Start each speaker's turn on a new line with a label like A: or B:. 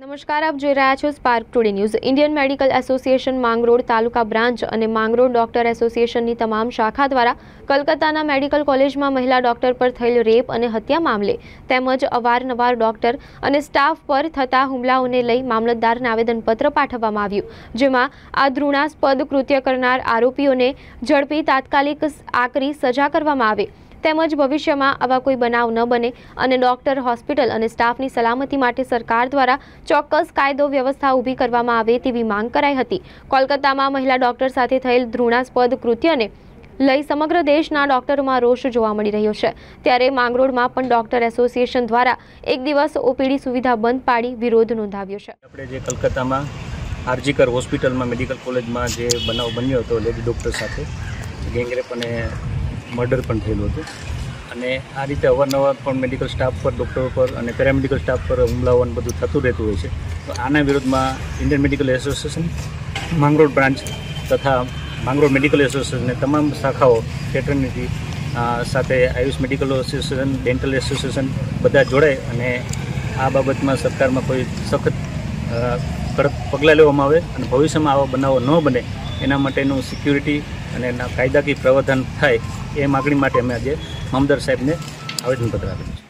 A: નમસ્કાર, આપ જોઈ રહ્યા છો Spark Today News Indian Medical Association Mangrol તાલુકા બ્રાન્ચ અને માંગરોળ ડોક્ટર એસોસિએશનની તમામ શાખા દ્વારા કલકત્તાના મેડિકલ કોલેજમાં મહિલા ડોક્ટર પર થયેલ રેપ અને હત્યા મામલે તેમજ અવારનવાર ડોક્ટર અને સ્ટાફ પર થતા હુમલાઓને લઈ મામલતદારને આવેદનપત્ર પાઠવવામાં આવ્યું, જેમાં આ ધૃણાસ્પદ કૃત્ય કરનાર આરોપીઓને ઝડપી તાત્કાલિક આકરી સજા કરવામાં આવે. તેમજ ભવિષ્યમાં આવા કોઈ બનાવ ન બને અને ડોક્ટર, હોસ્પિટલ અને સ્ટાફની સલામતી માટે સરકાર દ્વારા ચોક્કસ કાયદો વ્યવસ્થા ઊભી કરવામાં આવે તેવી માંગ કરાઈ હતી. કોલકાતામાં મહિલા ડોક્ટર સાથે થયેલ ધૃણાસ્પદ કૃત્યને લઈ સમગ્ર દેશના ડોક્ટરોમાં રોષ જોવા મળી રહ્યો છે. ત્યારે માંગરોળમાં પણ ડોક્ટર એસોસિએશન દ્વારા એક દિવસ ઓપીડી સુવિધા બંધ પાડી વિરોધ નોંધાવ્યો છે.
B: આપણે જે કલકત્તામાં આરજીકર હોસ્પિટલમાં, મેડિકલ કોલેજમાં જે બનાવ બન્યો હતો, લેડી ડૉક્ટર સાથે, ગેંગરેપ અને મર્ડર પણ થયેલું હતું. અને આ રીતે અવારનવાર પણ મેડિકલ સ્ટાફ પર ડૉક્ટરો પર અને પેરામેડિકલ સ્ટાફ પર હુમલાઓ અને બધું થતું રહેતું હોય છે. તો આના વિરોધમાં Indian Medical Association Mangrol branch તથા માંગરોળ મેડિકલ એસોસિએશનને તમામ શાખાઓ ફેટર્નિટી સાથે Ayush Medical Association Dental Association બધા જોડાય અને આ બાબતમાં સરકારમાં કોઈ સખત કડક પગલાં લેવામાં આવે અને ભવિષ્યમાં આવા બનાવો ન બને, એના માટેનું સિક્યુરિટી અને એના કાયદાકીય પ્રવર્ધન થાય એ માગણી માટે અમે આજે મામદાર સાહેબને આવેદનપત્ર આપેલું છે.